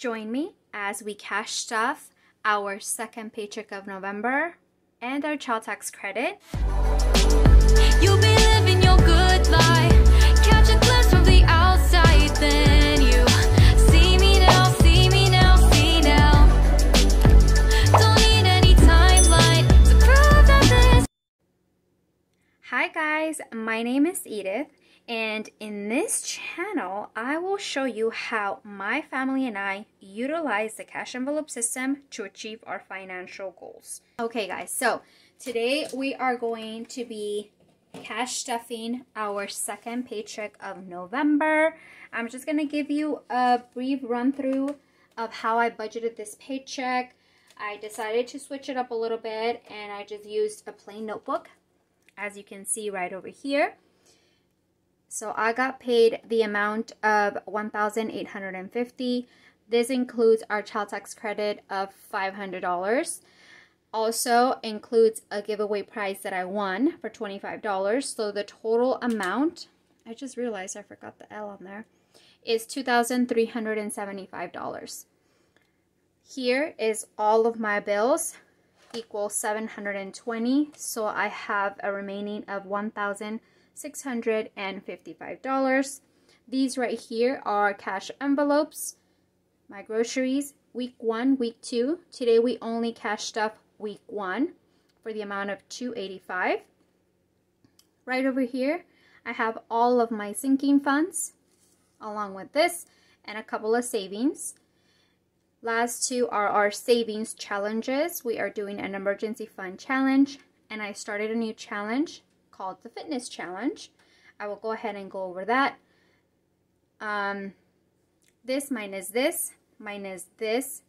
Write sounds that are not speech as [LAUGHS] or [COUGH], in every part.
Join me as we cash stuff our second paycheck of November and our child tax credit. You'll be living your good life. Catch a glimpse from the outside, then you see me now, see me now, see now. Don't need any timeline to prove that this. Hi guys, my name is Edith and in this channel I will show you how my family and I utilize the cash envelope system to achieve our financial goals. Okay guys, so today we are going to be cash stuffing our second paycheck of November. I'm just going to give you a brief run through of how I budgeted this paycheck. I decided to switch it up a little bit and I just used a plain notebook as you can see right over here. So I got paid the amount of 1,850. This includes our child tax credit of $500. Also includes a giveaway prize that I won for $25. So the total amount, I just realized I forgot the L on there, is $2,375. Here is all of my bills equals 720 so I have a remaining of $1,655. These right here are cash envelopes, my groceries, week one, week two. Today we only cash stuff week one for the amount of 285. Right over here, I have all of my sinking funds along with this and a couple of savings. Last two are our savings challenges. We are doing an emergency fund challenge and I started a new challenge called the fitness challenge. I will go ahead and go over that. Um, this minus this minus this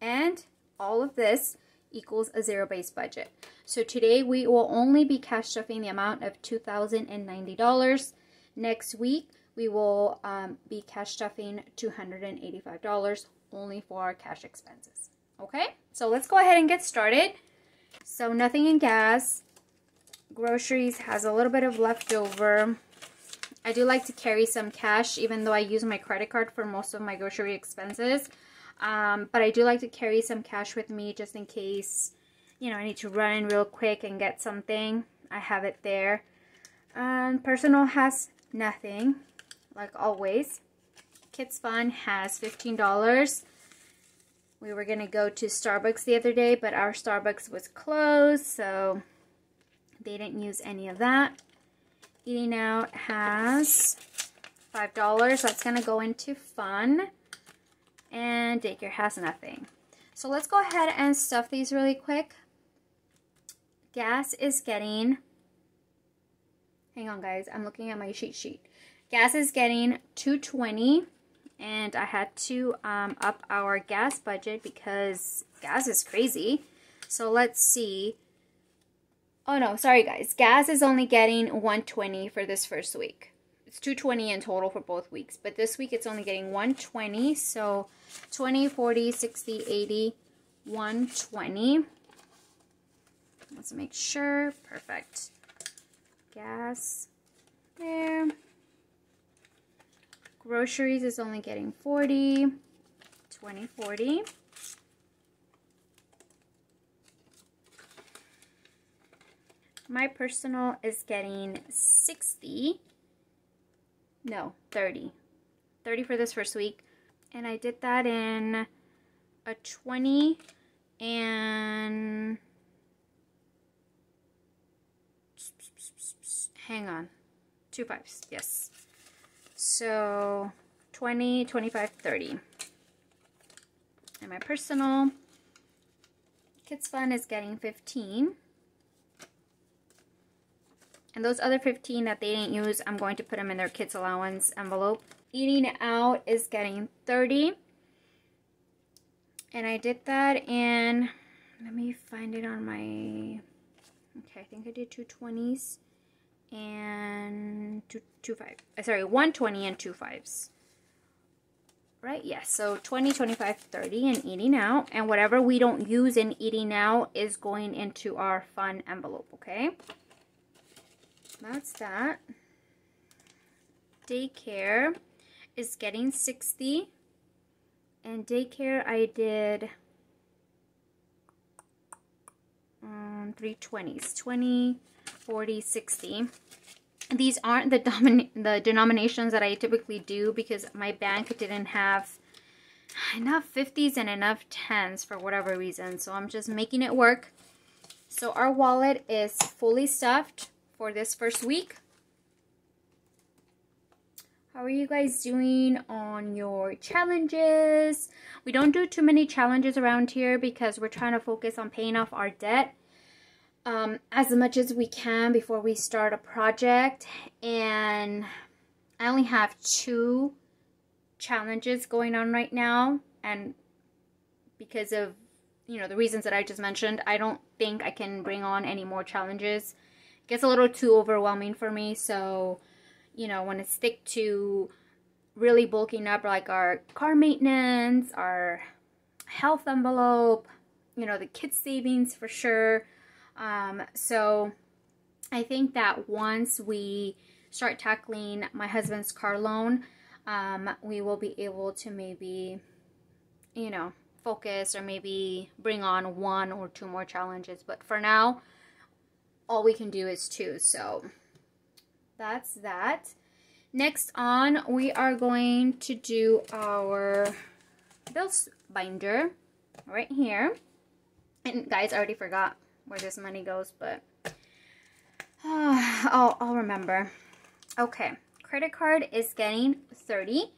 and all of this equals a zero-based budget. So today we will only be cash stuffing the amount of $2,090. Next week we will um, be cash stuffing $285 only for our cash expenses. Okay, so let's go ahead and get started. So nothing in gas. Groceries has a little bit of leftover. I do like to carry some cash even though I use my credit card for most of my grocery expenses. Um, but I do like to carry some cash with me just in case, you know, I need to run in real quick and get something. I have it there. Um, personal has nothing, like always. Kids Fun has $15. We were going to go to Starbucks the other day, but our Starbucks was closed, so they didn't use any of that. Eating Out has $5. That's going to go into Fun. And Daycare has nothing. So let's go ahead and stuff these really quick. Gas is getting... Hang on, guys. I'm looking at my sheet sheet. Gas is getting 220 and I had to um, up our gas budget because gas is crazy. So let's see. Oh no, sorry guys. Gas is only getting 120 for this first week. It's 220 in total for both weeks, but this week it's only getting 120. So 20, 40, 60, 80, 120. Let's make sure. Perfect. Gas there. Groceries is only getting 40, 20, 40. My personal is getting 60, no, 30. 30 for this first week. And I did that in a 20 and hang on, two fives, yes. So 20, 25, 30. And my personal Kids Fun is getting 15. And those other 15 that they didn't use, I'm going to put them in their kids allowance envelope. Eating out is getting 30. And I did that in, let me find it on my, okay, I think I did two 20s and two, two five. Uh, sorry, 120 and two fives. Right, yes, so 20, 25, 30 and eating out. And whatever we don't use in eating out is going into our fun envelope, okay? That's that. Daycare is getting 60 and daycare, I did um, 320s 20, 40, 60. These aren't the, the denominations that I typically do because my bank didn't have enough 50s and enough 10s for whatever reason. So I'm just making it work. So our wallet is fully stuffed for this first week. How are you guys doing on your challenges? We don't do too many challenges around here because we're trying to focus on paying off our debt um, as much as we can before we start a project. And I only have two challenges going on right now. And because of, you know, the reasons that I just mentioned, I don't think I can bring on any more challenges. Gets a little too overwhelming for me. So you know, want to stick to really bulking up like our car maintenance, our health envelope, you know, the kids savings for sure. Um, so I think that once we start tackling my husband's car loan, um, we will be able to maybe, you know, focus or maybe bring on one or two more challenges. But for now, all we can do is two. So that's that. Next on, we are going to do our bills binder right here. And guys, I already forgot where this money goes, but uh, [SIGHS] I'll, I'll remember. Okay, credit card is getting 30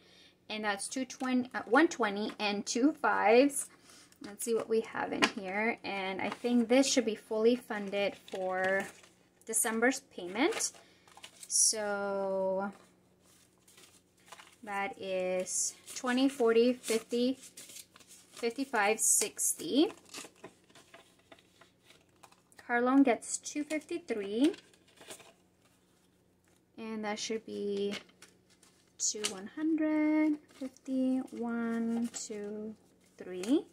and that's 220, uh, 120 and two fives. Let's see what we have in here. And I think this should be fully funded for December's payment. So that is 20, 40, 50, 55, 60. Car loan gets 253. And that should be to 100, 50, 1, 2, 3.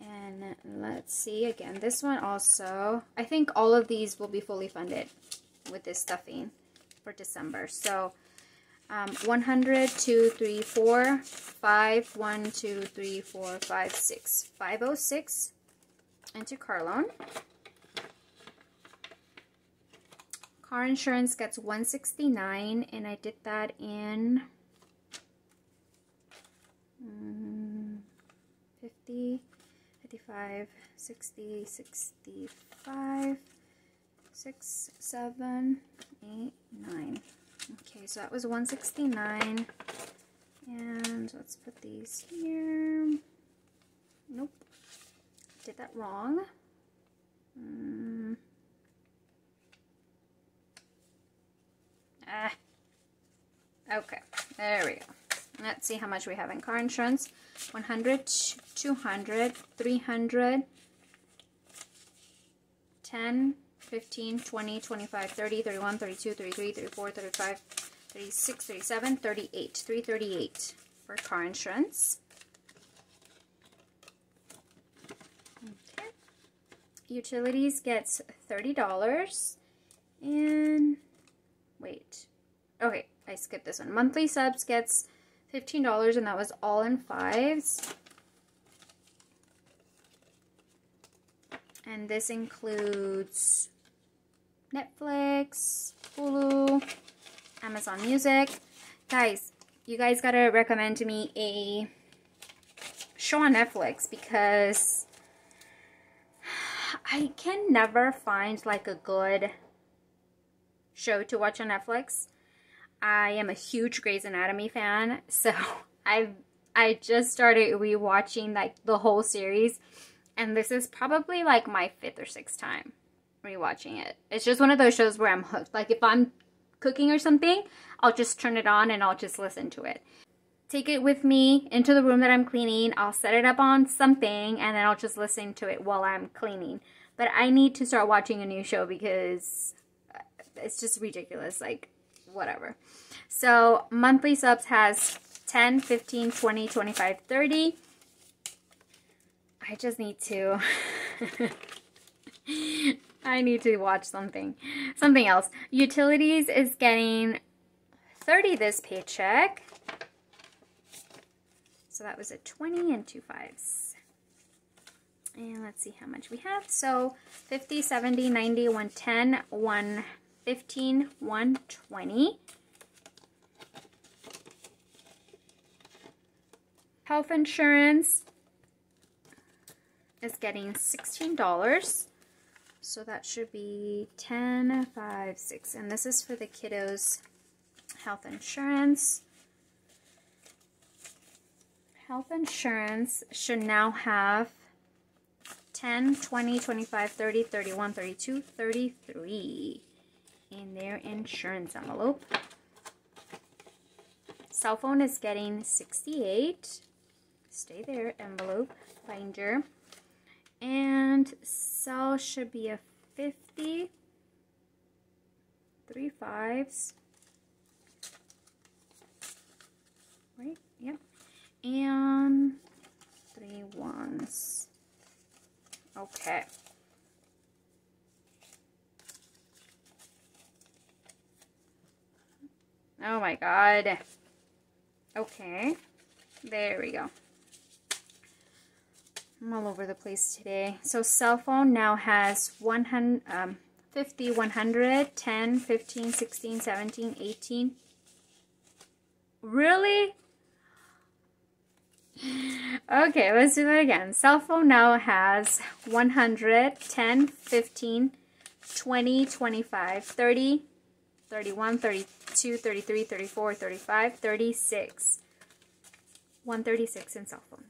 And let's see again, this one also, I think all of these will be fully funded with this stuffing for December. So um, 100, 2, 3, 4, 5, 1, 2, 3, 4, 5, 6. 506 into car loan. Car insurance gets 169 and I did that in um, 50, 55, 60, 65, 6, 7, 8, 9. Okay, so that was 169. And let's put these here. Nope. Did that wrong. Mm. Ah. Okay, there we go. Let's see how much we have in car insurance. 100, 200, 300, 10, 15, 20, 25, 30, 31, 32, 33, 34, 35, 36, 37, 38. 338 for car insurance. Okay. Utilities gets $30. And wait. Okay, I skipped this one. Monthly subs gets $15 and that was all in fives. And this includes Netflix, Hulu, Amazon Music. Guys, you guys gotta recommend to me a show on Netflix because [SIGHS] I can never find like a good show to watch on Netflix. I am a huge Grey's Anatomy fan, so [LAUGHS] I've I just started rewatching like the whole series, and this is probably like my fifth or sixth time rewatching it. It's just one of those shows where I'm hooked. Like if I'm cooking or something, I'll just turn it on and I'll just listen to it. Take it with me into the room that I'm cleaning. I'll set it up on something and then I'll just listen to it while I'm cleaning. But I need to start watching a new show because it's just ridiculous. Like, whatever. So, monthly subs has 10, 15, 20, 25, 30. I just need to [LAUGHS] I need to watch something. Something else. Utilities is getting 30 this paycheck. So that was a 20 and two fives. And let's see how much we have. So 50, 70, 90, 110, 115, 120. Health insurance is getting $16. So that should be 10, 5, 6. And this is for the kiddos' health insurance. Health insurance should now have 10, 20, 25, 30, 31, 32, 33 in their insurance envelope. Cell phone is getting 68. Stay there, envelope, binder. And cell should be a 50. Three fives. Right? Yep. And three ones. Okay. Oh my god. Okay. There we go. I'm all over the place today. So cell phone now has 100, um, 50, 100, 10, 15, 16, 17, 18. Really? Okay, let's do that again. Cell phone now has 100, 10, 15, 20, 25, 30, 31, 32, 33, 34, 35, 36. 136 in cell phone.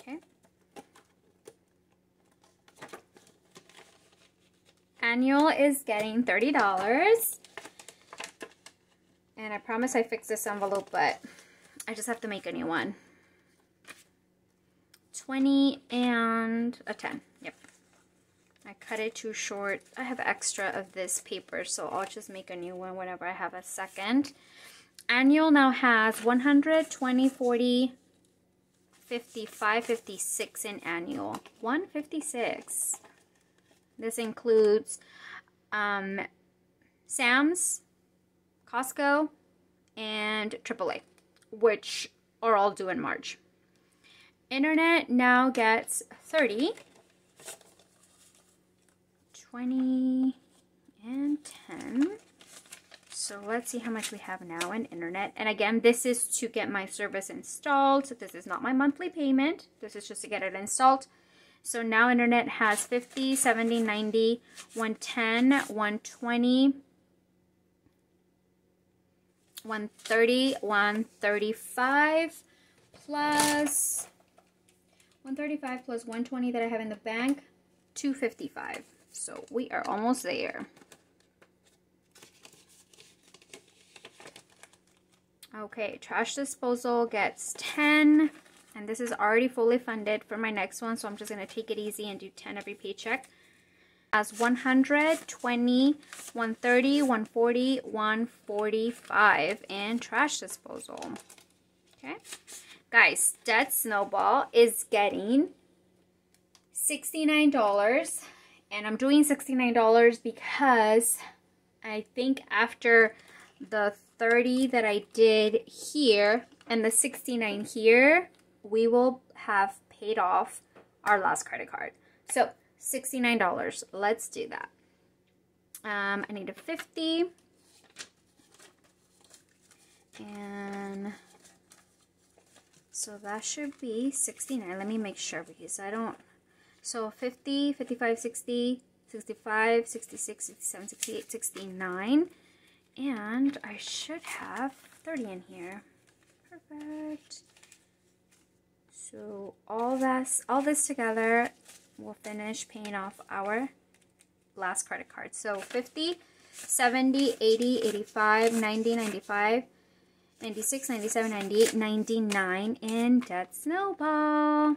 Okay. Annual is getting $30. And I promise I fixed this envelope, but I just have to make a new one. 20 and a 10. I cut it too short. I have extra of this paper, so I'll just make a new one whenever I have a second. Annual now has 120, 40, 55, 56 in annual. 156. This includes um, Sam's, Costco, and AAA, which are all due in March. Internet now gets 30, 20, and 10. So let's see how much we have now in internet. And again, this is to get my service installed. So this is not my monthly payment. This is just to get it installed. So now internet has 50, 70, 90, 110, 120, 130, 135 plus 135 plus 120 that I have in the bank, 255. So we are almost there. Okay, trash disposal gets 10. And this is already fully funded for my next one. So I'm just going to take it easy and do 10 every paycheck. As 120, 130, 140, 145 in trash disposal. Okay. Guys, Debt Snowball is getting $69. And I'm doing $69 because I think after the 30 that I did here and the 69 here, we will have paid off our last credit card. So $69. Let's do that. Um, I need a 50. And so that should be 69. Let me make sure because I don't. So 50, 55, 60, 65, 66, 67, 68, 69. And I should have 30 in here. Perfect. So all this, all this together will finish paying off our last credit card. So 50, 70, 80, 85, 90, 95, 96, 97, 98, 99 in Debt Snowball.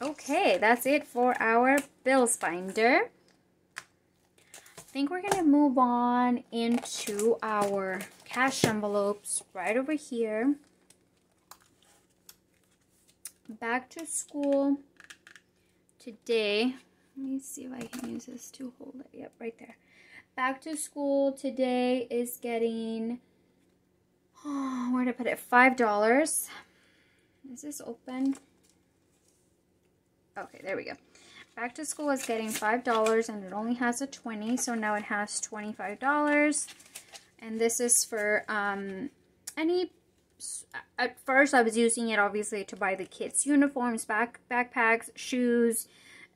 Okay, that's it for our bills binder I think we're going to move on into our cash envelopes right over here. Back to school today. Let me see if I can use this to hold it. Yep, right there. Back to school today is getting Oh, [GASPS] where I put it? Five dollars. Is this open? Okay, there we go. Back to school is getting five dollars and it only has a 20, so now it has $25. And this is for um any at first I was using it obviously to buy the kids uniforms, back backpacks, shoes,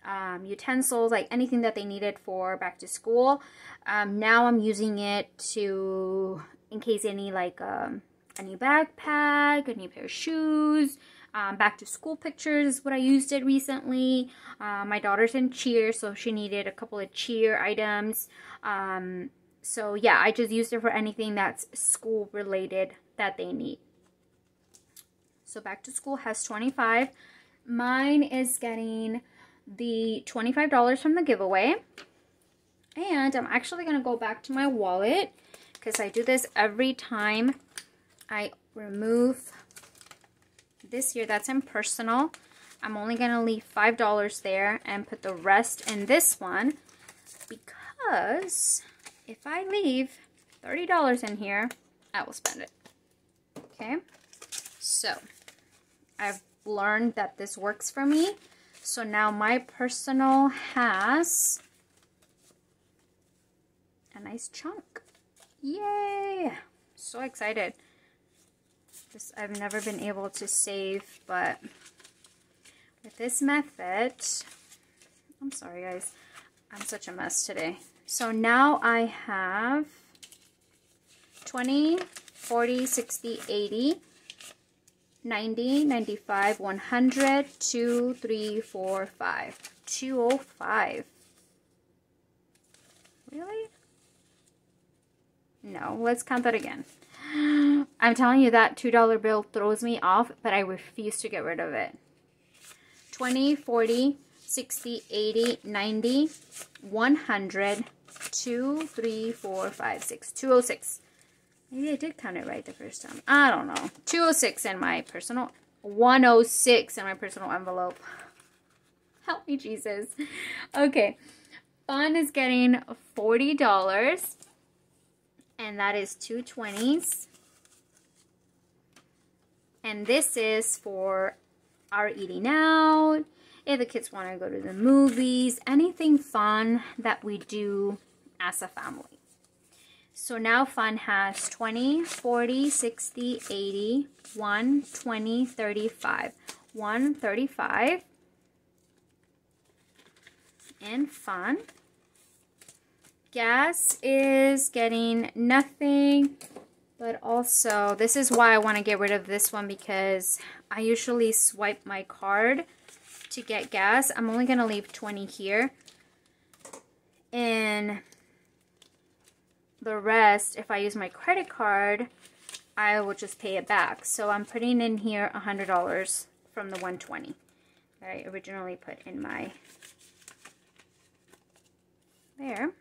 um, utensils, like anything that they needed for back to school. Um, now I'm using it to, in case any like um, a new backpack, a new pair of shoes, um, back to school pictures is what I used it recently. Uh, my daughter's in cheer, so she needed a couple of cheer items. Um, so yeah, I just used it for anything that's school related that they need. So back to school has 25. Mine is getting the $25 from the giveaway. And I'm actually going to go back to my wallet because I do this every time I remove this year. That's in personal. I'm only going to leave $5 there and put the rest in this one because if I leave $30 in here, I will spend it. Okay, so I've learned that this works for me. So now my personal has a nice chunk. Yay! So excited. I've never been able to save, but with this method, I'm sorry guys, I'm such a mess today. So now I have 20, 40, 60, 80, 90, 95, 100, 2, 3, 4, 5. 205. Really? No, let's count that again. I'm telling you that $2 bill throws me off, but I refuse to get rid of it. 20, 40, 60, 80, 90, 100, 2, 3, 4, 5, 6, 206. Maybe I did count it right the first time. I don't know. 206 in my personal, 106 in my personal envelope. Help me, Jesus. Okay. Fun is getting $40. And that is two 20s. And this is for our eating out. If the kids want to go to the movies. Anything fun that we do as a family. So now fun has 20, 40, 60, 80, 1, 20, 35. 1, 35. And fun. Gas is getting nothing, but also this is why I want to get rid of this one because I usually swipe my card to get gas. I'm only going to leave 20 here. And the rest, if I use my credit card, I will just pay it back. So I'm putting in here $100 from the 120 that I originally put in my, there.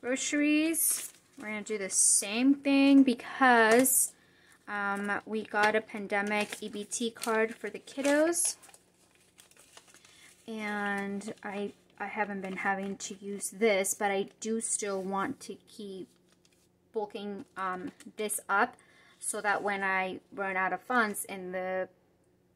Groceries, we're going to do the same thing because um, we got a pandemic EBT card for the kiddos. And I I haven't been having to use this, but I do still want to keep bulking um, this up so that when I run out of funds in the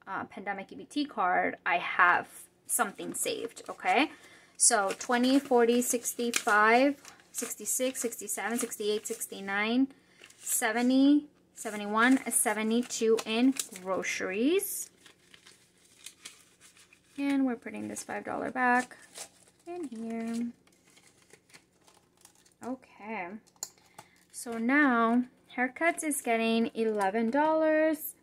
uh, pandemic EBT card, I have something saved, okay? So 20, 40, 65, 66, 67, 68, 69, 70, 71, 72 in groceries. And we're putting this $5 back in here. Okay. So now, haircuts is getting $11.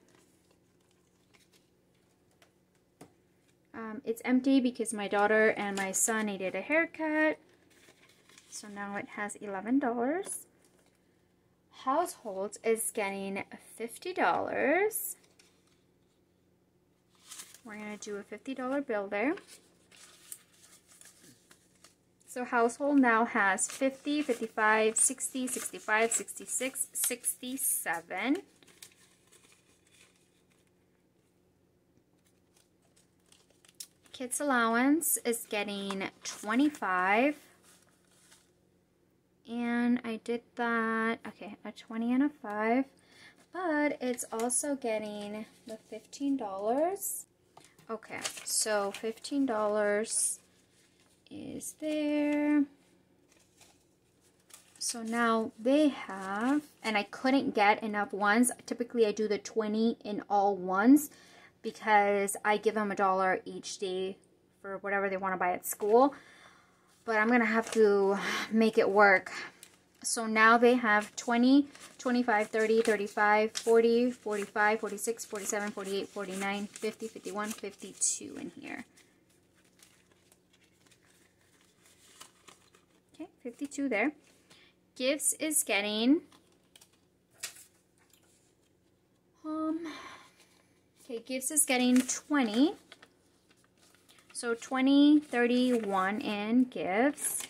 Um, it's empty because my daughter and my son needed a haircut. So now it has $11. Households is getting $50. We're going to do a $50 bill there. So household now has 50, 55, 60, 65, 66, 67. Kids allowance is getting 25. And I did that, okay, a 20 and a 5. but it's also getting the $15. Okay, so $15 is there. So now they have, and I couldn't get enough ones. Typically I do the 20 in all ones because I give them a dollar each day for whatever they want to buy at school. But I'm going to have to make it work. So now they have 20, 25, 30, 35, 40, 45, 46, 47, 48, 49, 50, 51, 52 in here. Okay, 52 there. Gifts is getting um okay, Gifts is getting 20. So 20, 31 in gifts.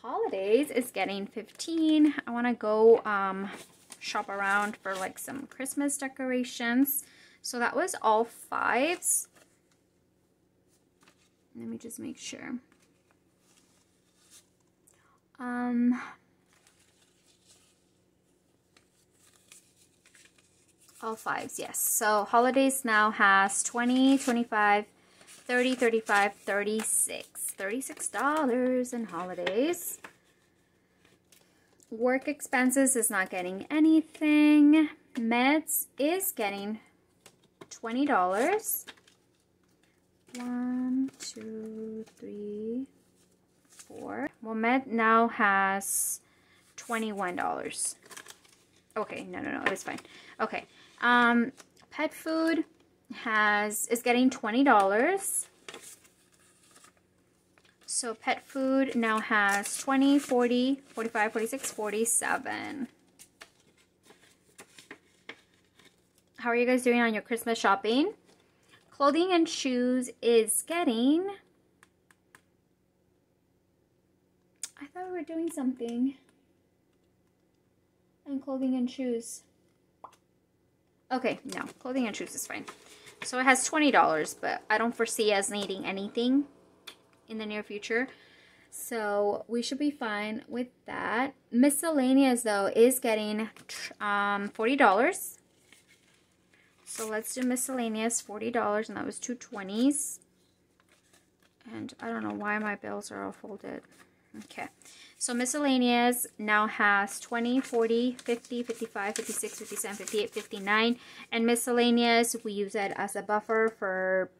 Holidays is getting 15. I want to go um, shop around for like some Christmas decorations. So that was all fives. Let me just make sure. Um, all fives, yes. So holidays now has 20, 25, 30, 35, 36. $36 in holidays. Work expenses is not getting anything. Meds is getting $20. One, two, three, four. Well, Med now has $21. Okay, no, no, no, it's fine. Okay, um, pet food has is getting $20. So pet food now has 20, 40, 45, 46, 47. How are you guys doing on your Christmas shopping? Clothing and shoes is getting... I thought we were doing something. And clothing and shoes. Okay, no. Clothing and shoes is fine. So it has $20, but I don't foresee us needing anything in the near future. So we should be fine with that. Miscellaneous though is getting um, $40. So let's do miscellaneous, $40 and that was two 20s. And I don't know why my bills are all folded. Okay, so miscellaneous now has 20, 40, 50, 55, 56, 57, 58, 59. And miscellaneous, we use it as a buffer for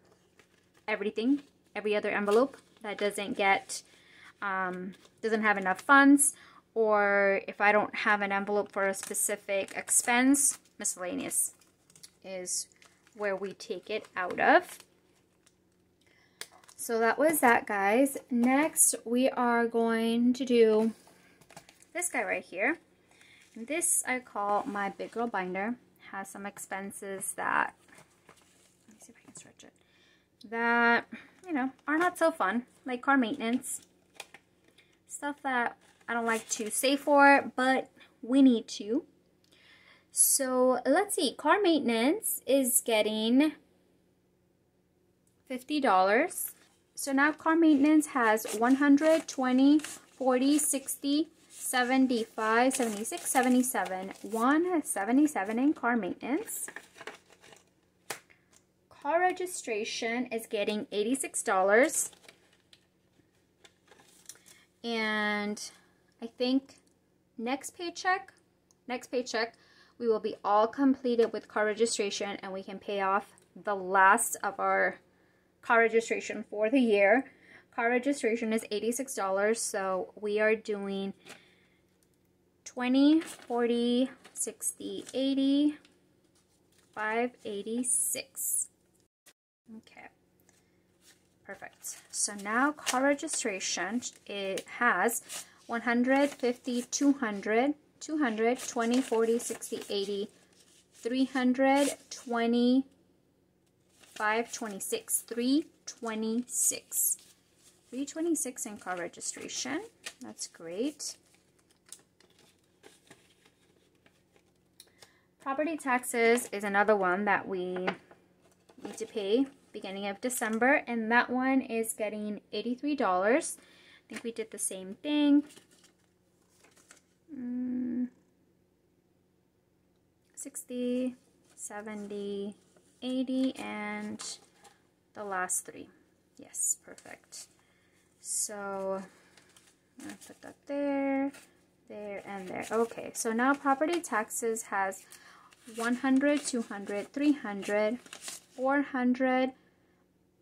everything, every other envelope that doesn't get, um, doesn't have enough funds. Or if I don't have an envelope for a specific expense, miscellaneous is where we take it out of. So that was that, guys. Next, we are going to do this guy right here. This I call my big girl binder. Has some expenses that, let me see if I can stretch it, that, you know, are not so fun, like car maintenance. Stuff that I don't like to save for, but we need to. So let's see, car maintenance is getting $50. So now car maintenance has 120, 40, 60, 75, 76, 77. 177 in car maintenance. Car registration is getting $86. And I think next paycheck, next paycheck, we will be all completed with car registration and we can pay off the last of our car registration for the year. Car registration is $86, so we are doing 20, 40, 60, 80, 586. Okay, perfect. So now car registration, it has 150, 200, 200, 20, 40, 60, 80, 320, 526, 326. 326 in car registration. That's great. Property taxes is another one that we need to pay beginning of December, and that one is getting $83. I think we did the same thing. Mm, 60, 70, 80, and the last three. Yes, perfect. So gonna put that there, there, and there. Okay, so now property taxes has 100, 200, 300, 400,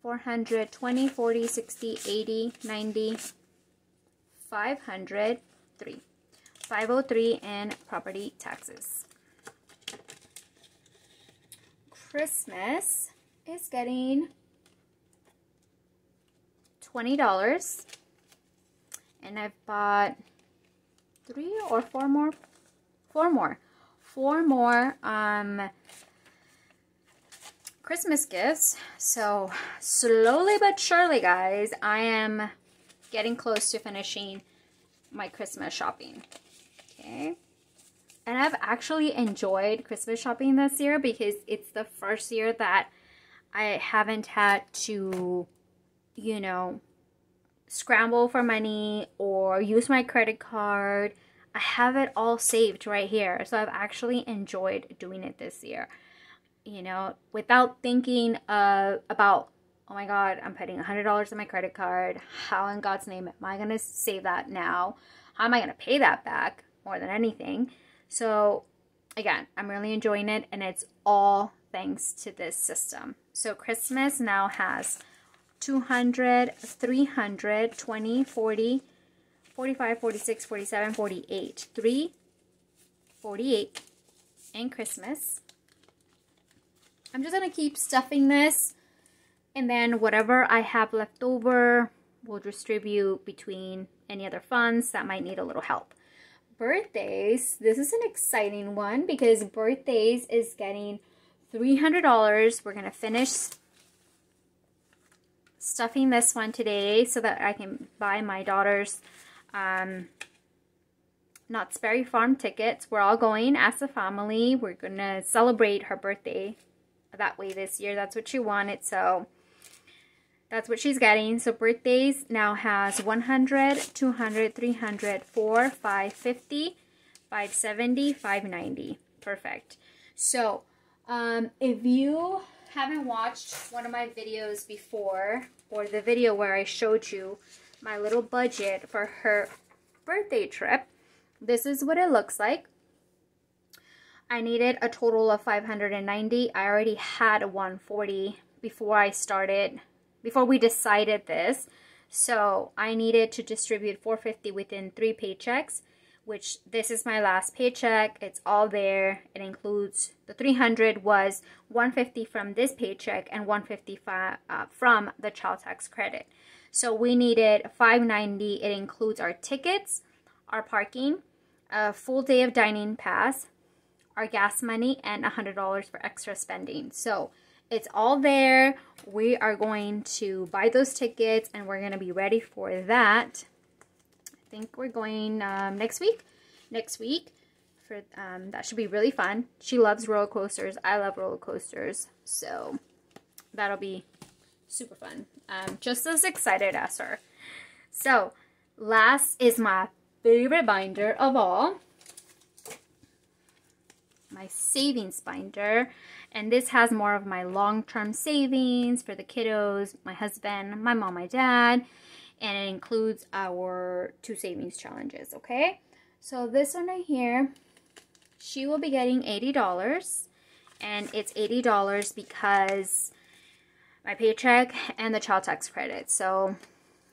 400, 20, 40, 60, 80, 90, 500, 3. 503 in property taxes. Christmas is getting $20 and I've bought three or four more four more four more um Christmas gifts. So slowly but surely guys I am getting close to finishing my Christmas shopping. Okay and I've actually enjoyed Christmas shopping this year because it's the first year that I haven't had to you know scramble for money or use my credit card. I have it all saved right here. So I've actually enjoyed doing it this year. You know, without thinking uh, about, oh my God, I'm putting $100 on my credit card. How in God's name am I going to save that now? How am I going to pay that back more than anything? So again, I'm really enjoying it and it's all thanks to this system. So Christmas now has 200, 300, 20, 40, 45, 46, 47, 48. 3, 48 and Christmas. I'm just going to keep stuffing this and then whatever I have left over we'll distribute between any other funds that might need a little help. Birthdays, this is an exciting one because birthdays is getting $300. We're going to finish stuffing this one today so that I can buy my daughter's um, Knott's Berry Farm tickets. We're all going as a family. We're going to celebrate her birthday that way this year. That's what she wanted, so that's what she's getting. So birthdays now has 100, 200, 300, 4, 550, 570, 590. Perfect. So um, if you haven't watched one of my videos before, or the video where I showed you my little budget for her birthday trip, this is what it looks like. I needed a total of 590. I already had 140 before I started, before we decided this. So I needed to distribute 450 within three paychecks which this is my last paycheck. It's all there. It includes the 300 was 150 from this paycheck and 155 uh, from the child tax credit. So we needed 590. It includes our tickets, our parking, a full day of dining pass, our gas money, and $100 for extra spending. So it's all there. We are going to buy those tickets and we're going to be ready for that I think we're going um, next week. Next week. For um, That should be really fun. She loves roller coasters. I love roller coasters. So that'll be super fun. Um, just as excited as her. So last is my favorite binder of all. My savings binder. And this has more of my long-term savings for the kiddos, my husband, my mom, my dad and it includes our two savings challenges, okay? So this one right here, she will be getting $80 and it's $80 because my paycheck and the child tax credit. So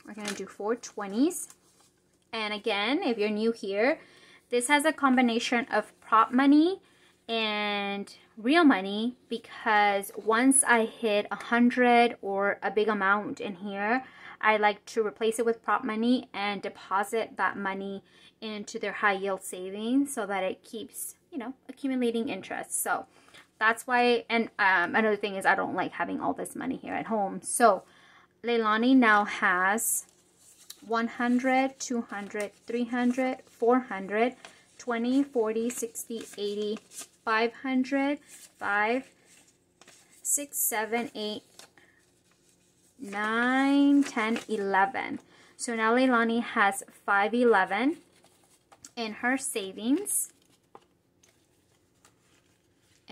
we're going to do four 20s. And again, if you're new here, this has a combination of prop money and real money because once I hit a hundred or a big amount in here, I like to replace it with prop money and deposit that money into their high yield savings so that it keeps, you know, accumulating interest. So that's why, and um, another thing is I don't like having all this money here at home. So Leilani now has 100, 200, 300, 400, 20, 40, 60, 80, 500, 5, 6, 7, 8, 9, 10, 11. So now Leilani has 511 in her savings.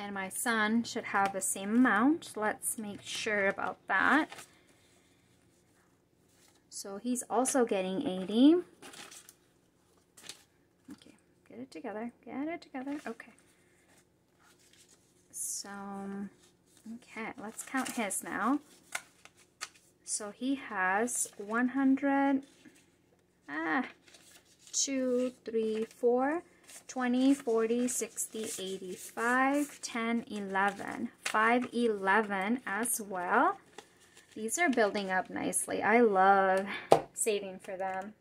and my son should have the same amount. Let's make sure about that. So he's also getting 80. Okay, get it together, get it together. Okay. So, okay, let's count his now. So he has 100, ah, 2, 3, 4, 20, 40, 60, 85, 10, 11. 5, 11 as well. These are building up nicely. I love saving for them.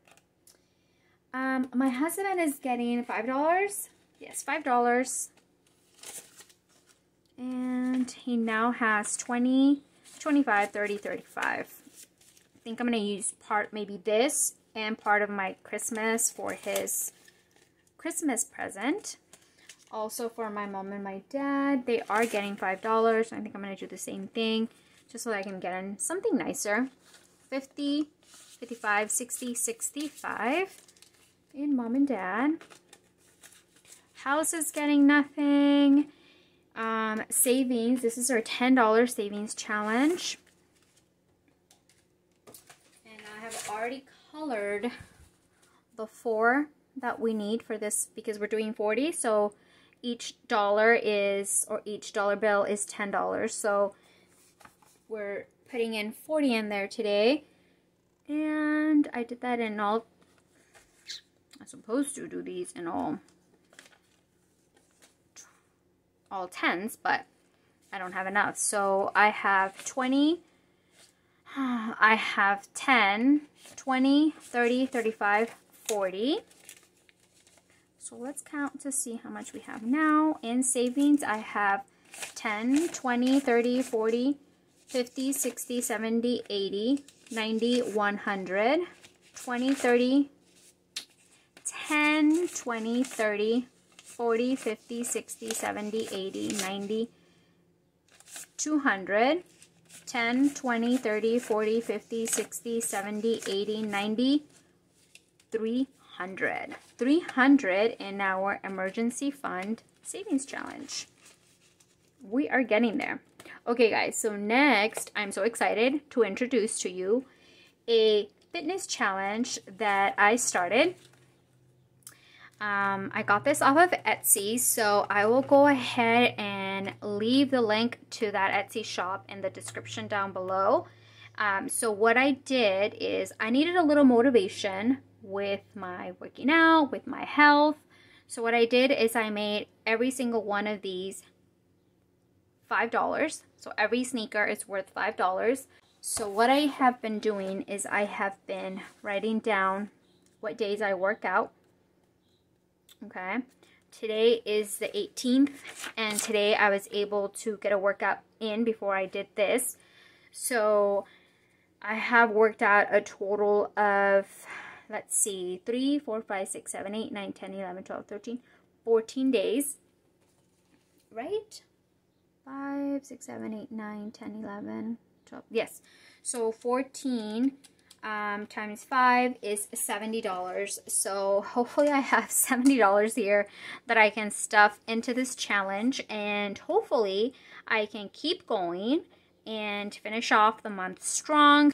Um, my husband is getting $5. Yes, $5. And he now has 20, 25, 30, 35. I think I'm going to use part, maybe this, and part of my Christmas for his Christmas present. Also for my mom and my dad, they are getting $5. I think I'm going to do the same thing just so I can get in something nicer. 50, 55, 60, 65 in mom and dad. House is getting nothing. Um, savings, this is our $10 savings challenge. And I have already colored the four that we need for this because we're doing 40. So each dollar is, or each dollar bill is $10. So we're putting in 40 in there today. And I did that in all, I'm supposed to do these in all, all tens, but I don't have enough. So I have 20, [SIGHS] I have 10, 20, 30, 35, 40. So let's count to see how much we have now. In savings, I have 10, 20, 30, 40, 50, 60, 70, 80, 90, 100, 20, 30, 10, 20, 30, 40, 50, 60, 70, 80, 90, 200, 10, 20, 30, 40, 50, 60, 70, 80, 90, 300. 300 in our emergency fund savings challenge. We are getting there. Okay guys, so next I'm so excited to introduce to you a fitness challenge that I started. Um, I got this off of Etsy, so I will go ahead and leave the link to that Etsy shop in the description down below. Um, so what I did is I needed a little motivation with my working out, with my health. So what I did is I made every single one of these $5. So every sneaker is worth $5. So what I have been doing is I have been writing down what days I work out. Okay. Today is the 18th and today I was able to get a workout in before I did this. So I have worked out a total of, let's see, 3, 4, 5, 6, 7, 8, 9, 10, 11, 12, 13, 14 days. Right? 5, 6, 7, 8, 9, 10, 11, 12. Yes. So 14 um, times 5 is $70. So hopefully I have [LAUGHS] $70 here that I can stuff into this challenge. And hopefully I can keep going and finish off the month strong.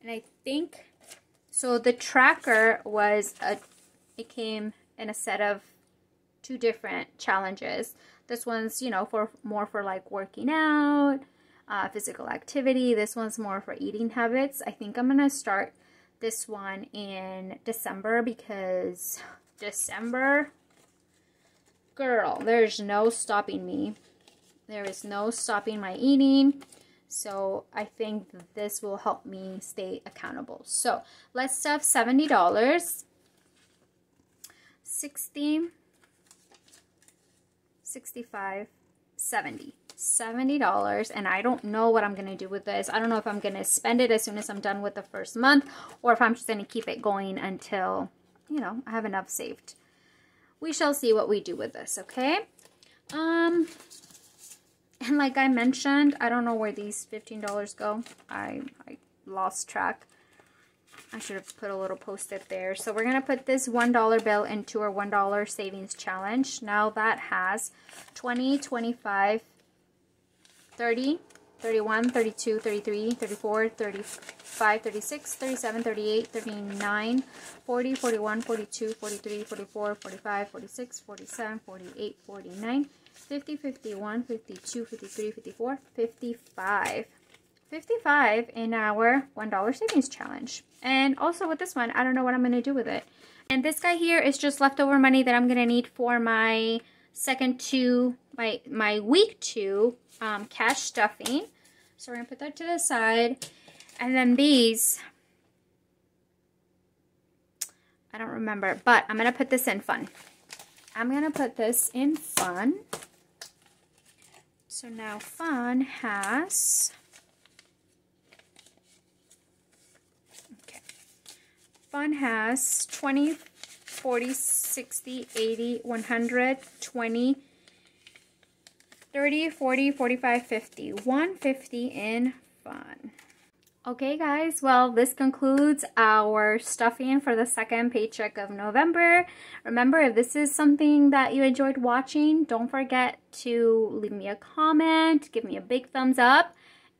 And I think, so the tracker was, a, it came in a set of two different challenges. This one's, you know, for more for like working out, uh, physical activity. This one's more for eating habits. I think I'm going to start this one in December because December, girl, there's no stopping me. There is no stopping my eating. So I think this will help me stay accountable. So let's stuff $70. 60 65 70 $70 and I don't know what I'm going to do with this. I don't know if I'm going to spend it as soon as I'm done with the first month or if I'm just going to keep it going until, you know, I have enough saved. We shall see what we do with this, okay? Um, and like I mentioned, I don't know where these $15 go. I, I lost track. I should have put a little post-it there. So we're going to put this $1 bill into our $1 savings challenge. Now that has 20, 25, 30, 31, 32, 33, 34, 35, 36, 37, 38, 39, 40, 41, 42, 43, 44, 45, 46, 47, 48, 49, 50, 51, 52, 53, 54, 55. 55 in our $1 savings challenge. And also with this one, I don't know what I'm going to do with it. And this guy here is just leftover money that I'm going to need for my second two, my, my week two um, cash stuffing. So we're going to put that to the side. And then these, I don't remember, but I'm going to put this in fun. I'm going to put this in fun. So now fun has okay, Fun has 20, 40, 60, 80, 100, 20, 30, 40, 45, 50. 150 in fun. Okay guys, well this concludes our stuffing for the second paycheck of November. Remember, if this is something that you enjoyed watching, don't forget to leave me a comment, give me a big thumbs up,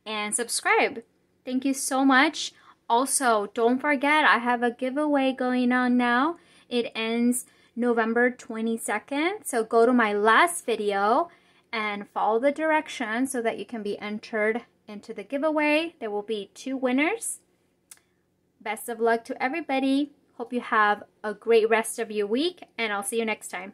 and subscribe. Thank you so much. Also, don't forget, I have a giveaway going on now. It ends November 22nd. So go to my last video and follow the directions so that you can be entered into the giveaway. There will be two winners. Best of luck to everybody. Hope you have a great rest of your week and I'll see you next time.